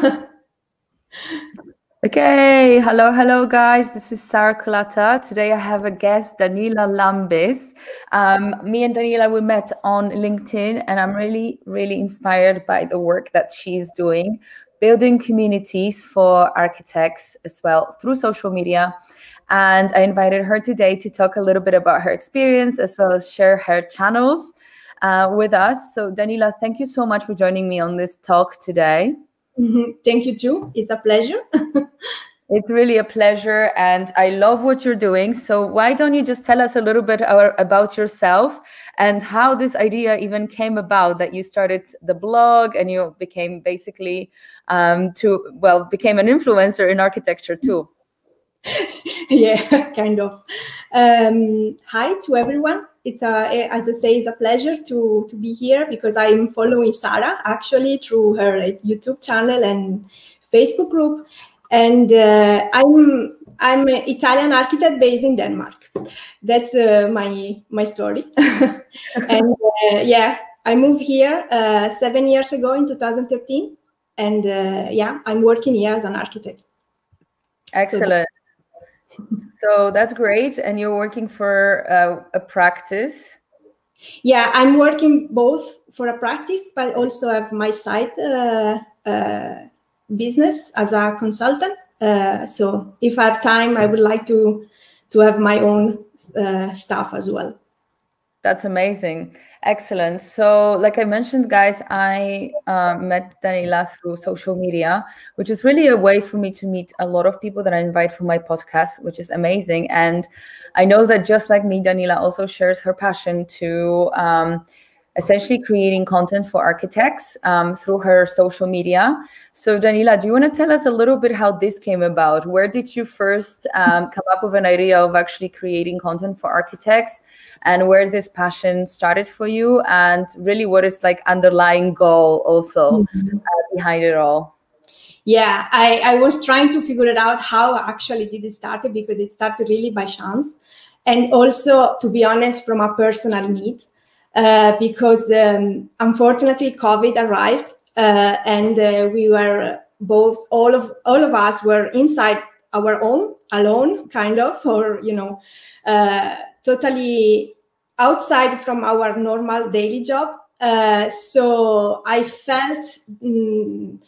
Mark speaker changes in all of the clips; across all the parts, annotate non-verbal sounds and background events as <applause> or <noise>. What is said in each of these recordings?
Speaker 1: <laughs> okay, hello, hello, guys. This is Sara Kolata. Today I have a guest, Danila Lambis. Um, me and Danila, we met on LinkedIn, and I'm really, really inspired by the work that she's doing, building communities for architects as well through social media. And I invited her today to talk a little bit about her experience as well as share her channels uh, with us. So, Danila, thank you so much for joining me on this talk today.
Speaker 2: Mm-hmm. Thank you, too. It's a pleasure. <laughs>
Speaker 1: it's really a pleasure, and I love what you're doing. So, why don't you just tell us a little bit about yourself and how this idea even came about that you started the blog and you became basically um, to well became an influencer in architecture too. <laughs>
Speaker 2: yeah, <laughs> kind of. Um, hi to everyone it's a, as I say, it's a pleasure to to be here because I'm following Sara actually through her YouTube channel and Facebook group, and uh, I'm I'm an Italian architect based in Denmark. That's uh, my my story, <laughs> and uh, yeah, I moved here uh, seven years ago in 2013, and uh, yeah, I'm working here as an architect.
Speaker 1: Excellent. So so that's great. And you're working for uh, a practice?
Speaker 2: Yeah, I'm working both for a practice, but also have my side uh, uh, business as a consultant. Uh, so if I have time, I would like to to have my own uh, stuff as well.
Speaker 1: That's amazing. Excellent. So, like I mentioned, guys, I uh, met Danila through social media, which is really a way for me to meet a lot of people that I invite for my podcast, which is amazing. And I know that just like me, Danila also shares her passion to um, essentially creating content for architects um, through her social media. So, Danila, do you want to tell us a little bit how this came about? Where did you first um, come up with an idea of actually creating content for architects, and where this passion started for you, and really what is like underlying goal also mm-hmm. uh, behind it all?
Speaker 2: Yeah, I, I was trying to figure it out how actually did it started because it started really by chance, and also to be honest, from a personal need uh, because um, unfortunately COVID arrived uh, and uh, we were both all of all of us were inside our home alone, kind of, or you know, uh, totally outside from our normal daily job. Uh, so I felt. Mm,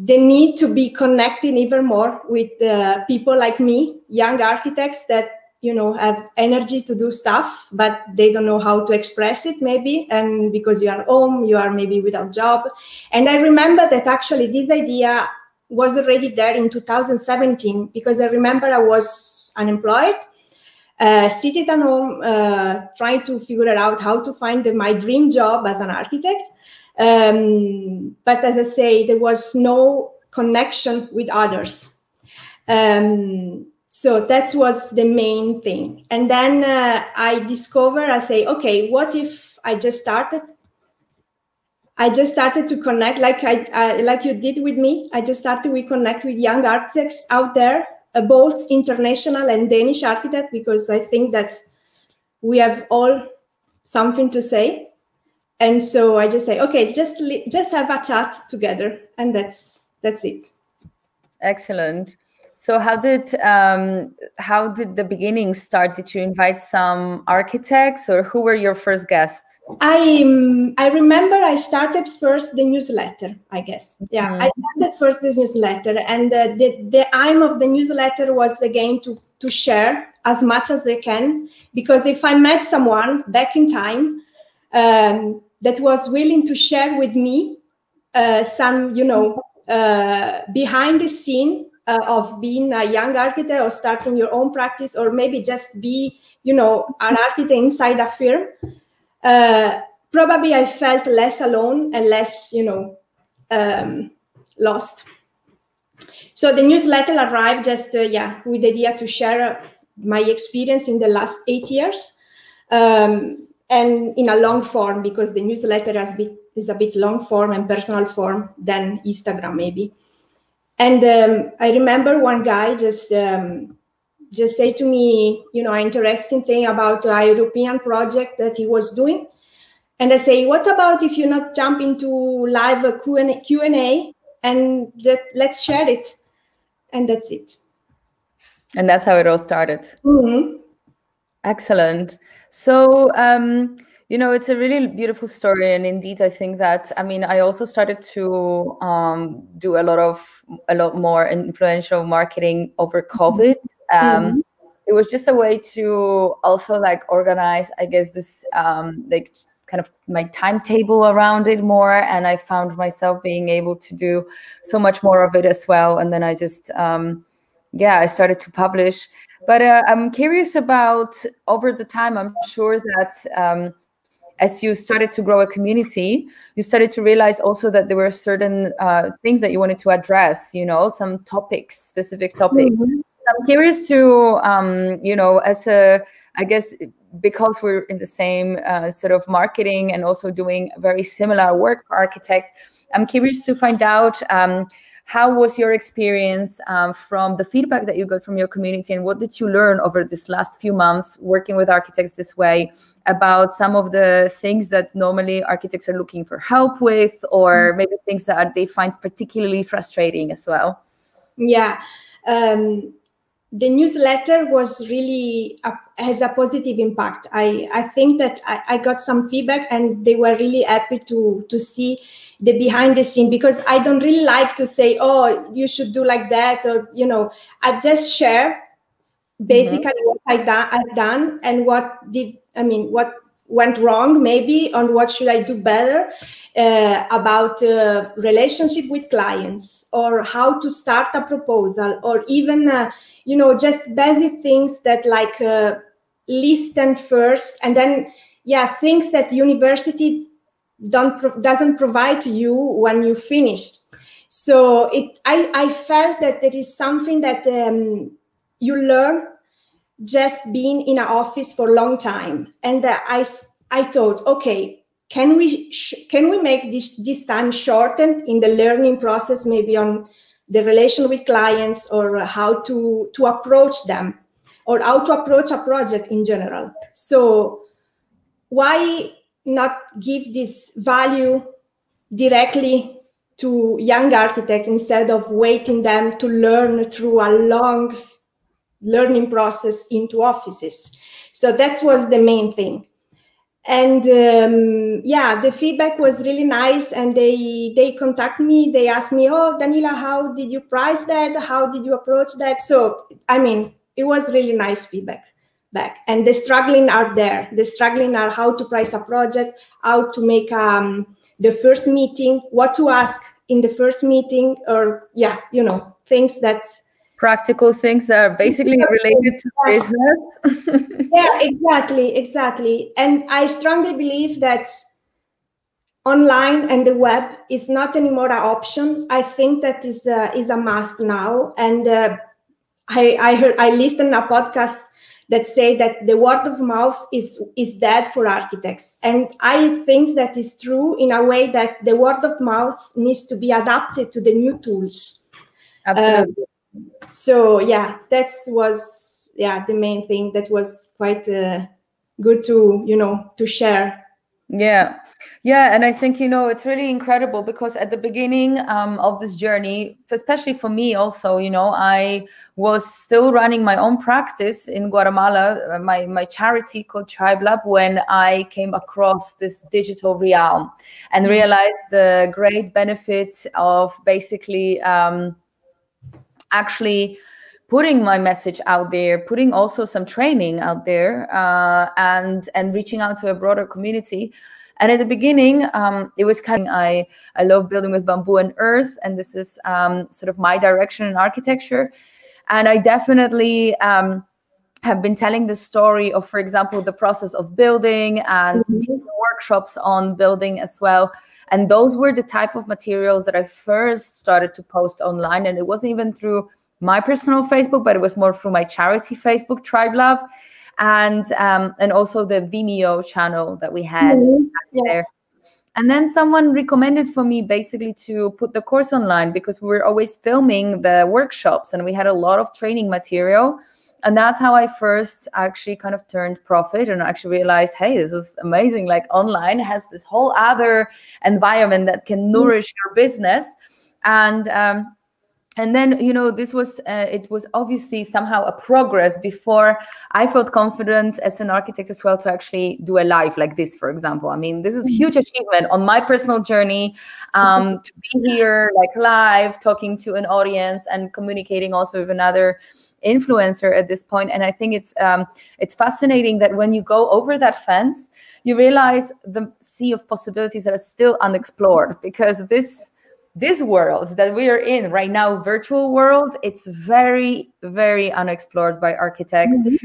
Speaker 2: the need to be connecting even more with people like me, young architects that you know have energy to do stuff but they don't know how to express it maybe and because you are home you are maybe without job. And i remember that actually this idea was already there in 2017 because i remember i was unemployed uh, sitting at home uh, trying to figure out how to find my dream job as an architect. Um, but as i say there was no connection with others. Um, so that was the main thing. And then uh, i discovered i say okay what if i just started? I just started to connect like i like you did with me. I just started to connect with young architects out there uh, both international and danish architects because i think that we have all something to say. And so i just say okay just just have a chat together and that's that's it.
Speaker 1: Excellent so how did um, how did the beginning start? Did you invite some architects, or who were your first guests?
Speaker 2: I um, I remember I started first the newsletter. I guess yeah, mm-hmm. I started first this newsletter, and uh, the the aim of the newsletter was again to to share as much as they can because if I met someone back in time um, that was willing to share with me uh, some you know uh, behind the scene uh, of being a young architect or starting your own practice or maybe just be you know an architect inside a firm uh, probably i felt less alone and less you know um, lost. So the newsletter arrived just uh, yeah with the idea to share my experience in the last eight years um, and in a long form because the newsletter has been, is a bit long form and personal form than instagram maybe and um, I remember one guy just um, just say to me, you know, an interesting thing about a European project that he was doing. And I say, what about if you not jump into live Q&A, Q&A and that, let's share it and that's it
Speaker 1: and that's how it all started
Speaker 2: mm-hmm.
Speaker 1: excellent so um, you know it's a really beautiful story and indeed i think that i mean i also started to um, do a lot of a lot more influential marketing over covid. Um, mm-hmm. it was just a way to also like organize i guess this um, like kind of my timetable around it more and i found myself being able to do so much more of it as well and then i just um, yeah i started to publish. But uh, i'm curious about over the time i'm sure that um, as you started to grow a community you started to realize also that there were certain uh, things that you wanted to address you know some topics specific topics mm-hmm. i'm curious to um, you know as a i guess because we're in the same uh, sort of marketing and also doing very similar work for architects i'm curious to find out um, how was your experience um, from the feedback that you got from your community and what did you learn over this last few months working with architects this way about some of the things that normally architects are looking for help with or mm-hmm. maybe things that they find particularly frustrating as well
Speaker 2: yeah um, the newsletter was really a, has a positive impact. I, I think that I, I got some feedback and they were really happy to to see the behind the scene because I don't really like to say, oh, you should do like that or you know, I just share basically mm-hmm. what I I've done and what did I mean what went wrong maybe on what should I do better uh, about uh, relationship with clients or how to start a proposal or even uh, you know just basic things that like uh, listen first and then yeah things that university don't pro- doesn't provide to you when you finished. So it i i felt that there is something that um, you learn just being in an office for a long time. And uh, i i thought okay can we can we make this this time shortened in the learning process maybe on the relation with clients or how to to approach them or how to approach a project in general? So why not give this value directly to young architects instead of waiting them to learn through a long learning process into offices. So that was the main thing. And um, yeah the feedback was really nice and they they contact me. They ask me oh danila how did you price that? How did you approach that? So i mean it was really nice feedback back. And the struggling are there. The struggling are how to price a project how to make um, the first meeting what to ask in the first meeting or yeah you know things that
Speaker 1: practical things that are basically related to business. <laughs>
Speaker 2: yeah, exactly, exactly. And I strongly believe that online and the web is not anymore an option. I think that is a, is a must now. And uh, I I heard I listened a podcast that say that the word of mouth is is dead for architects and i think that is true in a way that the word of mouth needs to be adapted to the new tools
Speaker 1: Absolutely. Uh,
Speaker 2: so yeah that was yeah the main thing that was quite uh, good to you know to share
Speaker 1: yeah yeah and i think you know it's really incredible because at the beginning um, of this journey especially for me also you know i was still running my own practice in guatemala uh, my my charity called tribe lab when i came across this digital realm and mm-hmm. realized the great benefit of basically um, actually putting my message out there putting also some training out there uh, and and reaching out to a broader community. And at the beginning um, it was kind of i i love building with bamboo and earth and this is um, sort of my direction in architecture. And i definitely um, have been telling the story of for example the process of building and mm-hmm. workshops on building as well and those were the type of materials that I first started to post online. And it wasn't even through my personal Facebook, but it was more through my charity Facebook, Tribe Lab, and um, and also the Vimeo channel that we had mm-hmm. yeah. there. And then someone recommended for me basically to put the course online because we were always filming the workshops and we had a lot of training material and that's how I first actually kind of turned profit and actually realized, hey, this is amazing. Like online has this whole other environment that can mm. nourish your business. and um, and then you know this was uh, it was obviously somehow a progress before i felt confident as an architect as well to actually do a live like this for example i mean this is a huge achievement on my personal journey um, <laughs> to be here like live talking to an audience and communicating also with another influencer at this point and i think it's um, it's fascinating that when you go over that fence you realize the sea of possibilities that are still unexplored because this this world that we are in right now virtual world it's very very unexplored by architects mm-hmm.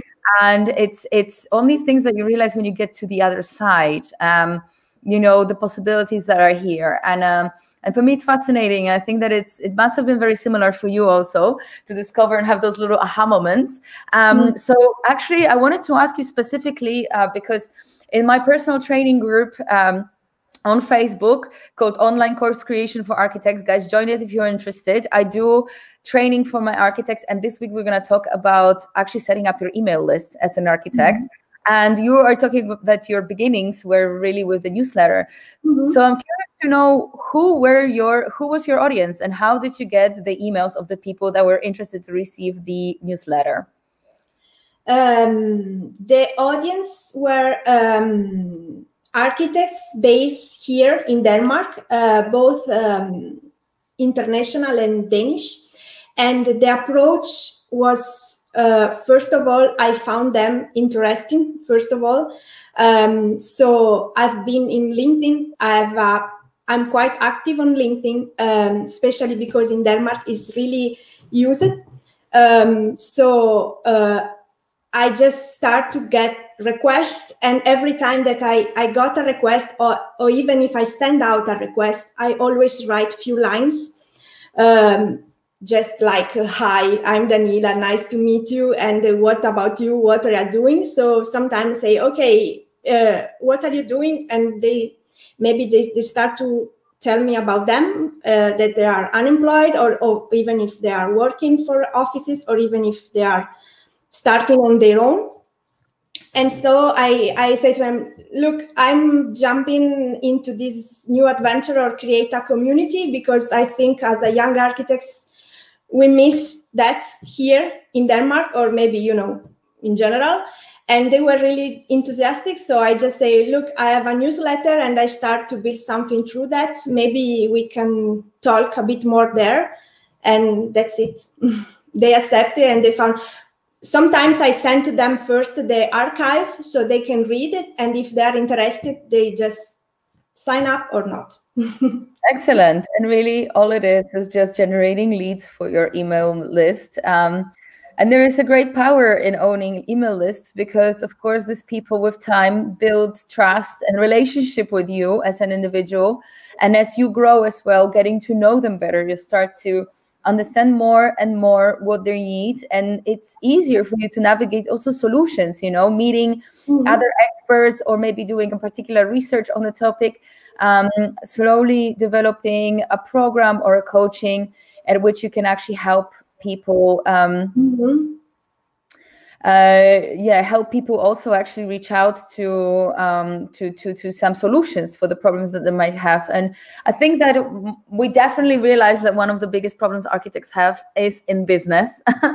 Speaker 1: and it's it's only things that you realize when you get to the other side um, you know the possibilities that are here and um, and for me it's fascinating i think that it's it must have been very similar for you also to discover and have those little aha moments um, mm-hmm. so actually i wanted to ask you specifically uh, because in my personal training group um, on Facebook called Online Course Creation for Architects. Guys, join it if you're interested. I do training for my architects, and this week we're going to talk about actually setting up your email list as an architect. Mm-hmm. And you are talking that your beginnings were really with the newsletter. Mm-hmm. So I'm curious to know who were your who was your audience and how did you get the emails of the people that were interested to receive the newsletter?
Speaker 2: Um, the audience were um, architects based here in Denmark, uh, both um, international and Danish. And the approach was, uh, first of all, I found them interesting, first of all. Um, so I've been in LinkedIn. I've, uh, I'm quite active on LinkedIn, um, especially because in Denmark is really used. Um, so uh, I just start to get requests and every time that I, I got a request or, or even if I send out a request, I always write few lines. Um, just like, hi, I'm Daniela, nice to meet you. And uh, what about you? What are you doing? So sometimes say, okay, uh, what are you doing? And they maybe they, they start to tell me about them, uh, that they are unemployed or, or even if they are working for offices or even if they are starting on their own and so I, I say to them, look, I'm jumping into this new adventure or create a community because I think as a young architects, we miss that here in Denmark or maybe, you know, in general. And they were really enthusiastic. So I just say, look, I have a newsletter and I start to build something through that. Maybe we can talk a bit more there. And that's it. <laughs> they accepted and they found sometimes I send to them first the archive so they can read it. And if they're interested, they just sign up or not.
Speaker 1: Excellent. And really, all it is is just generating leads for your email list. Um, and there is a great power in owning email lists because, of course, these people with time build trust and relationship with you as an individual. And as you grow as well, getting to know them better, you start to understand more and more what they need and it's easier for you to navigate also solutions you know meeting mm-hmm. other experts or maybe doing a particular research on the topic um, slowly developing a program or a coaching at which you can actually help people um, mm-hmm uh, yeah, help people also actually reach out to um, to to to some solutions for the problems that they might have. And I think that we definitely realize that one of the biggest problems architects have is in business,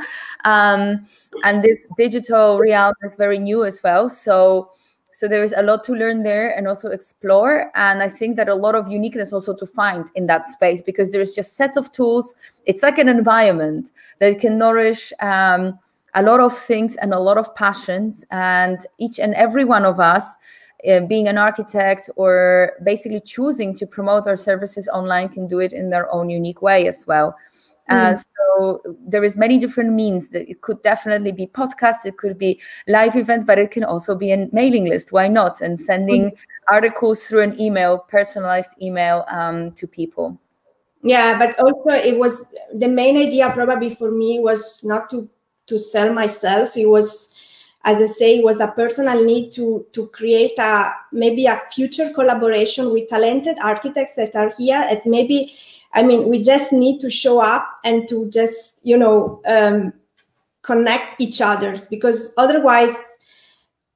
Speaker 1: <laughs> um, and this digital reality is very new as well. So. So there is a lot to learn there and also explore. And I think that a lot of uniqueness also to find in that space because there is just set of tools. It's like an environment that can nourish um, a lot of things and a lot of passions and each and every one of us uh, being an architect or basically choosing to promote our services online can do it in their own unique way as well uh, so there is many different means that it could definitely be podcasts it could be live events but it can also be a mailing list why not and sending mm. articles through an email personalized email um, to people
Speaker 2: yeah but also it was the main idea probably for me was not to to sell myself. It was, as I say, it was a personal need to to create a maybe a future collaboration with talented architects that are here. And maybe, I mean, we just need to show up and to just you know um, connect each others because otherwise.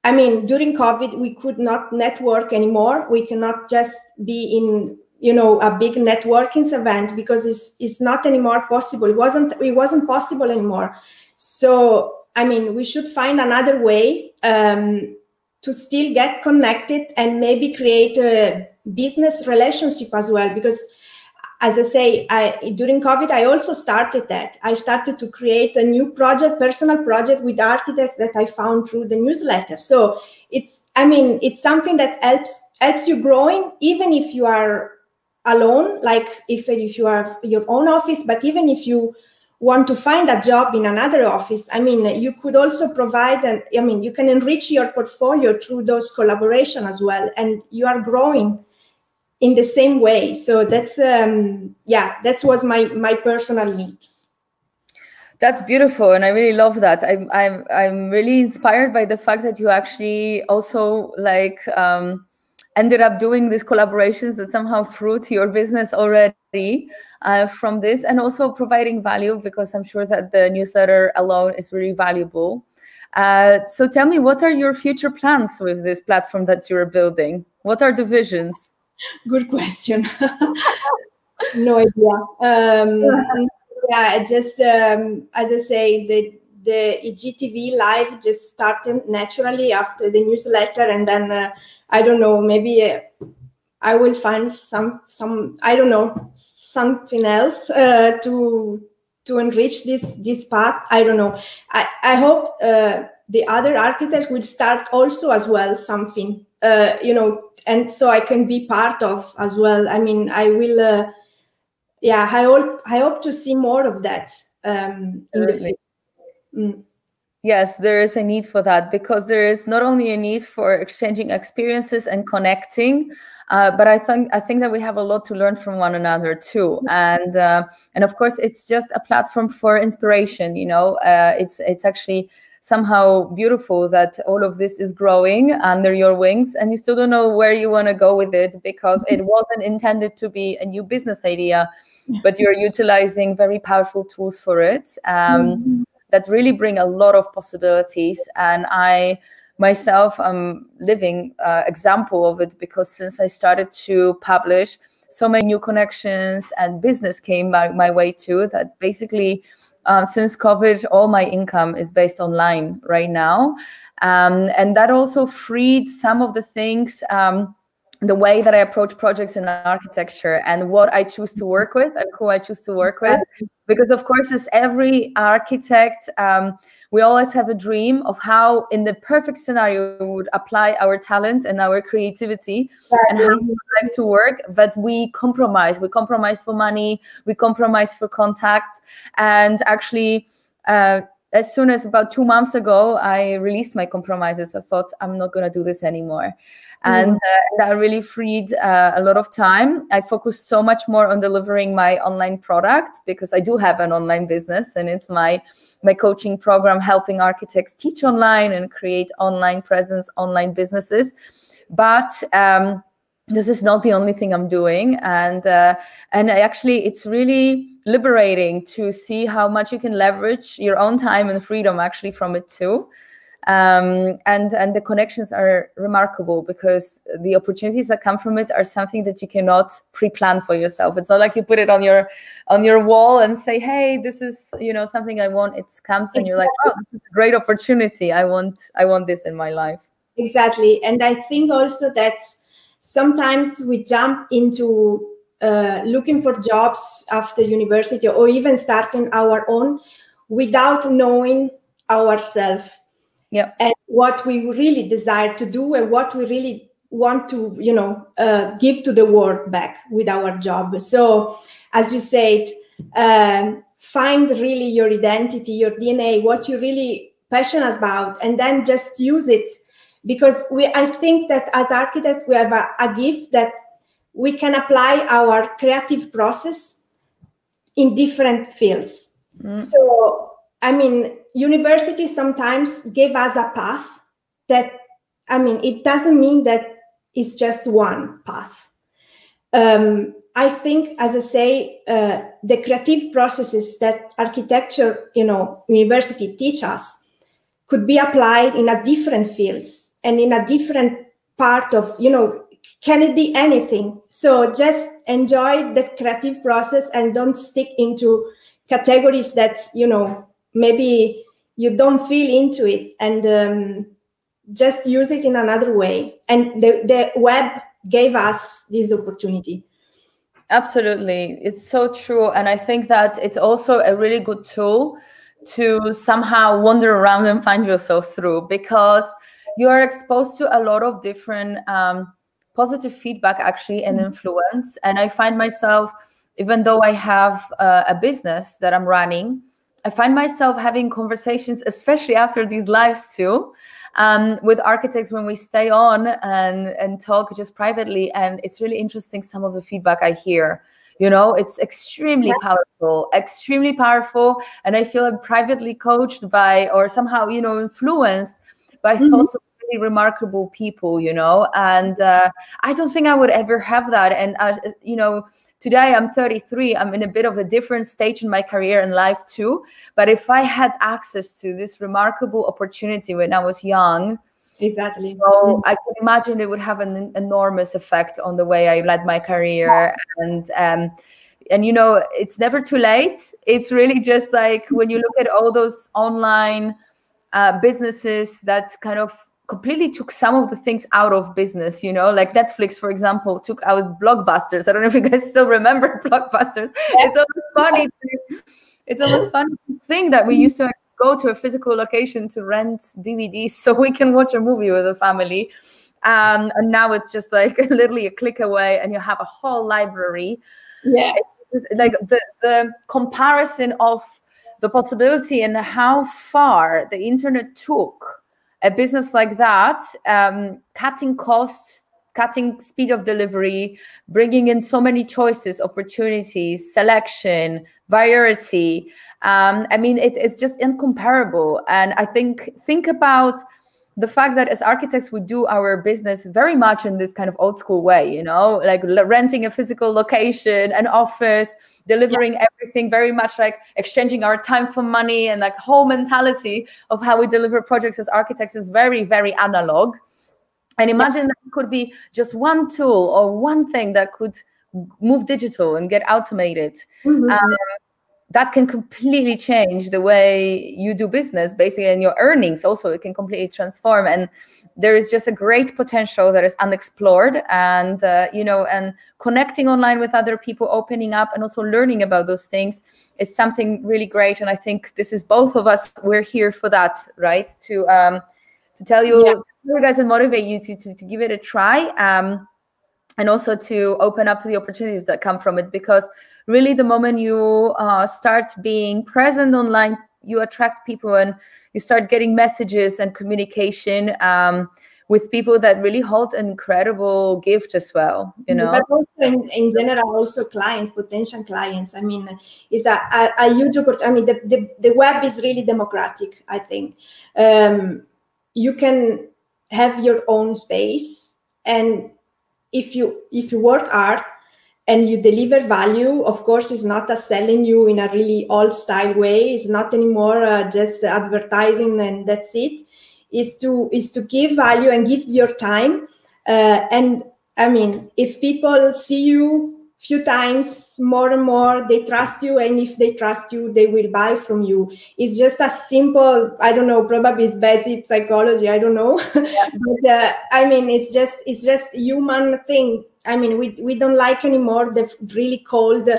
Speaker 2: I mean, during COVID, we could not network anymore. We cannot just be in you know a big networking event because it's, it's not anymore possible it wasn't it wasn't possible anymore so i mean we should find another way um, to still get connected and maybe create a business relationship as well because as i say I, during covid i also started that. I started to create a new project personal project with architects that i found through the newsletter. So it's i mean it's something that helps helps you growing even if you are alone like if, if you have your own office but even if you want to find a job in another office i mean you could also provide and i mean you can enrich your portfolio through those collaboration as well. And you are growing in the same way. So that's um yeah that was my my personal need.
Speaker 1: That's beautiful and i really love that. I'm i'm i'm really inspired by the fact that you actually also like um ended up doing these collaborations that somehow fruit your business already uh, from this and also providing value because i'm sure that the newsletter alone is really valuable. Uh, so tell me what are your future plans with this platform that you're building? What are the visions
Speaker 2: good question <laughs> no idea um, <laughs> yeah just um, as i say the the IGTV live just started naturally after the newsletter and then uh, I don't know, maybe uh, I will find some some I don't know something else uh, to to enrich this this path. I don't know. I I hope uh, the other architects will start also as well something. Uh, you know, and so I can be part of as well. I mean, I will. Uh, yeah, I hope I hope to see more of that um, in the future. Mm.
Speaker 1: Yes, there is a need for that because there is not only a need for exchanging experiences and connecting, uh, but I think I think that we have a lot to learn from one another too. And uh, and of course, it's just a platform for inspiration. You know, uh, it's it's actually somehow beautiful that all of this is growing under your wings, and you still don't know where you want to go with it because it <laughs> wasn't intended to be a new business idea, but you're utilizing very powerful tools for it. Um, mm-hmm that really bring a lot of possibilities. And I myself am living uh, example of it because since I started to publish, so many new connections and business came my, my way too. That basically, uh, since COVID, all my income is based online right now, um, and that also freed some of the things. Um, the way that I approach projects in architecture and what I choose to work with and who I choose to work with. Because, of course, as every architect, um, we always have a dream of how, in the perfect scenario, we would apply our talent and our creativity and how we would like to work. But we compromise. We compromise for money, we compromise for contact. And actually, uh, as soon as about two months ago, I released my compromises. I thought, I'm not going to do this anymore and mm-hmm. uh, that really freed uh, a lot of time i focused so much more on delivering my online product because i do have an online business and it's my my coaching program helping architects teach online and create online presence online businesses but um, this is not the only thing i'm doing. And uh, and I actually it's really liberating to see how much you can leverage your own time and freedom actually from it too. Um, and and the connections are remarkable because the opportunities that come from it are something that you cannot pre-plan for yourself. It's not like you put it on your on your wall and say hey this is you know something i want. It comes and you're like oh this is a great opportunity. I want i want this in my life.
Speaker 2: Exactly. And i think also that sometimes we jump into uh, looking for jobs after university or even starting our own without knowing ourselves.
Speaker 1: Yeah.
Speaker 2: And what we really desire to do and what we really want to you know uh, give to the world back with our job. So as you said um, find really your identity your dna what you're really passionate about and then just use it because we i think that as architects we have a, a gift that we can apply our creative process in different fields. Mm. so i mean universities sometimes give us a path that i mean it doesn't mean that it's just one path. Um, i think as i say uh, the creative processes that architecture you know university teach us could be applied in a different fields and in a different part of you know can it be anything? So just enjoy the creative process and don't stick into categories that you know maybe you don't feel into it and um, just use it in another way. And the, the web gave us this opportunity.
Speaker 1: Absolutely. It's so true. And i think that it's also a really good tool to somehow wander around and find yourself through because you are exposed to a lot of different um, positive feedback actually and mm-hmm. influence and i find myself even though i have uh, a business that i'm running i find myself having conversations especially after these lives too um, with architects when we stay on and and talk just privately and it's really interesting some of the feedback i hear you know it's extremely yeah. powerful extremely powerful and i feel i'm privately coached by or somehow you know influenced by mm-hmm. thoughts of really remarkable people you know and uh, i don't think i would ever have that. And uh, you know today i'm 33 i'm in a bit of a different stage in my career and life too. But if i had access to this remarkable opportunity when i was young
Speaker 2: exactly.
Speaker 1: so mm-hmm. i can imagine it would have an enormous effect on the way i led my career. And um and you know it's never too late. It's really just like when you look at all those online uh, businesses that kind of completely took some of the things out of business you know? Like netflix for example took out blockbusters. I don't know if you guys <laughs> still remember <laughs> blockbusters. It's almost <laughs> funny to, it's almost funny to think that we used to go to a physical location to rent dvds so we can watch a movie with a family. Um, and now it's just like literally a click away and you have a whole library.
Speaker 2: Yeah.
Speaker 1: Like the the comparison of the possibility and how far the internet took a business like that, um, cutting costs, cutting speed of delivery, bringing in so many choices, opportunities, selection, variety. Um, I mean, it, it's just incomparable. And I think think about the fact that as architects we do our business very much in this kind of old school way you know like renting a physical location an office delivering yeah. everything very much like exchanging our time for money and like whole mentality of how we deliver projects as architects is very very analog and imagine yeah. that could be just one tool or one thing that could move digital and get automated mm-hmm. um, that can completely change the way you do business basically and your earnings also it can completely transform. And there is just a great potential that is unexplored. And uh, you know and connecting online with other people opening up and also learning about those things is something really great. And i think this is both of us we're here for that right? To um to tell you, yeah. you guys and motivate you to, to, to give it a try. Um and also to open up to the opportunities that come from it because really the moment you uh, start being present online you attract people and you start getting messages and communication um, with people that really hold an incredible gift as well you know?
Speaker 2: but also in, in general also clients potential clients. I mean is that a, a huge opportunity i mean the, the, the web is really democratic i think. Um, you can have your own space and if you if you work hard and you deliver value of course it's not a selling you in a really old style way. It's not anymore uh, just advertising and that's it. Is to is to give value and give your time. Uh, and i mean if people see you few times more and more they trust you and if they trust you they will buy from you. It's just a simple i don't know probably it's basic psychology i don't know. <laughs> Yeah. but uh, i mean it's just it's just human thing. I mean we, we don't like anymore the really cold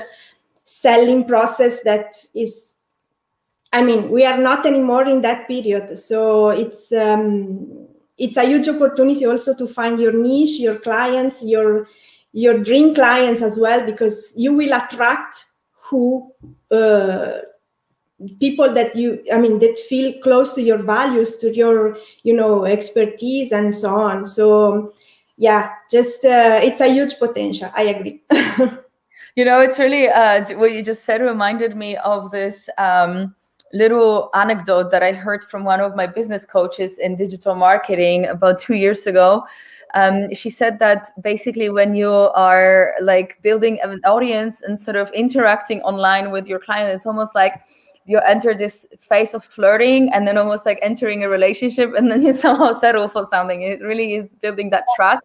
Speaker 2: selling process that is i mean we are not anymore in that period. So it's um it's a huge opportunity also to find your niche your clients your your dream clients as well because you will attract who uh, people that you i mean that feel close to your values to your you know expertise and so on. So yeah just uh, it's a huge potential. I agree. <laughs>
Speaker 1: You know it's really uh, what you just said reminded me of this um, little anecdote that i heard from one of my business coaches in digital marketing about two years ago um, she said that basically when you are like building an audience and sort of interacting online with your client it's almost like you enter this phase of flirting and then almost like entering a relationship and then you <laughs> somehow settle for something. It really is building that trust.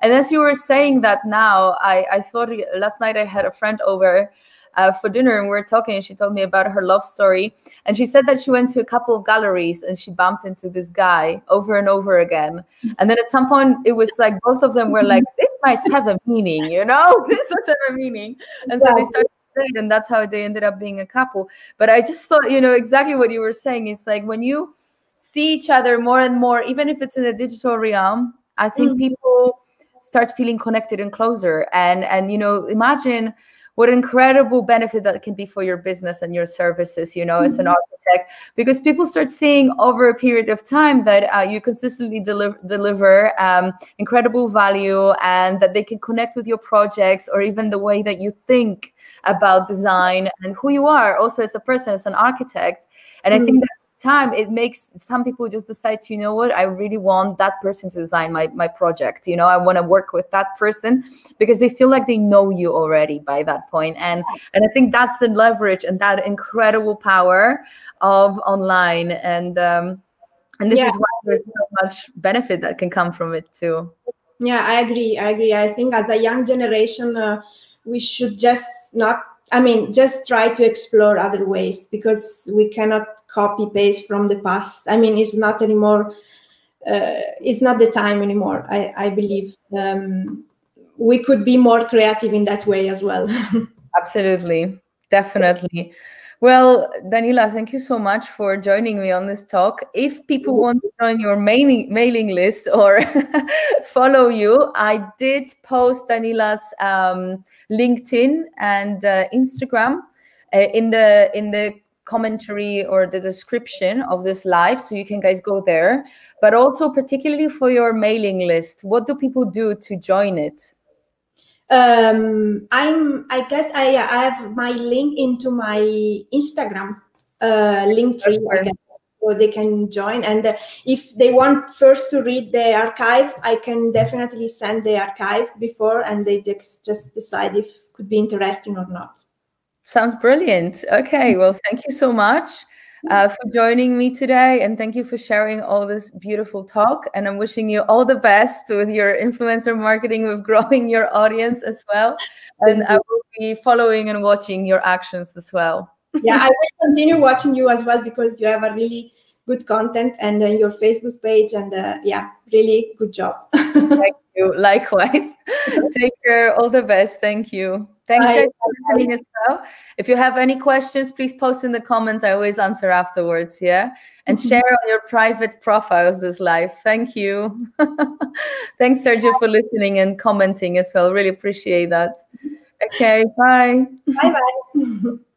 Speaker 1: And as you were saying that now, I, I thought last night I had a friend over uh, for dinner and we were talking and she told me about her love story. And she said that she went to a couple of galleries and she bumped into this guy over and over again. And then at some point it was like both of them were like this might have a meaning you know? <laughs> This must have a meaning. And so they started and that's how they ended up being a couple. But i just thought you know exactly what you were saying. It's like when you see each other more and more even if it's in a digital realm i think mm-hmm. people start feeling connected and closer. And and you know imagine what incredible benefit that can be for your business and your services you know mm-hmm. as an mm-hmm. architect because people start seeing over a period of time that uh, you consistently deliver deliver um, incredible value and that they can connect with your projects or even the way that you think about design and who you are also as a person as an architect and mm-hmm. i think that time it makes some people just decide you know what? I really want that person to design my, my project you know? I want to work with that person because they feel like they know you already by that point. And and i think that's the leverage and that incredible power of online. And um and this yeah. is why there's so much benefit that can come from it too.
Speaker 2: Yeah i agree i agree. I think as a young generation uh, we should just not I mean, just try to explore other ways because we cannot copy paste from the past. I mean, it's not anymore. Uh, it's not the time anymore. I, I believe um, we could be more creative in that way as well. <laughs>
Speaker 1: Absolutely, definitely. Well, Daniela, thank you so much for joining me on this talk. If people want to join your mailing, mailing list or <laughs> follow you, I did post Daniela's um, LinkedIn and uh, Instagram uh, in the in the commentary or the description of this live so you can guys go there but also particularly for your mailing list what do people do to join it
Speaker 2: um, I'm. I guess I, I have my link into my Instagram uh, link tree, so they can join. And uh, if they want first to read the archive, I can definitely send the archive before, and they just just decide if could be interesting or not.
Speaker 1: Sounds brilliant. Okay, well, thank you so much uh, for joining me today. And thank you for sharing all this beautiful talk. And I'm wishing you all the best with your influencer marketing, with <laughs> growing your audience as well. And I will be following and watching your actions as well.
Speaker 2: yeah, I <laughs> will continue watching you as well because you have a really good content and uh, your Facebook page. And uh, yeah, really good job. <laughs>
Speaker 1: thank you. Likewise. Take care. All the best. Thank you. Thanks guys for listening as well. If you have any questions, please post in the comments. I always answer afterwards. Yeah. And mm-hmm. share on your private profiles this live. Thank you. <laughs> Thanks, Sergio, for listening and commenting as well. Really appreciate that. Okay. Bye.
Speaker 2: Bye bye. <laughs>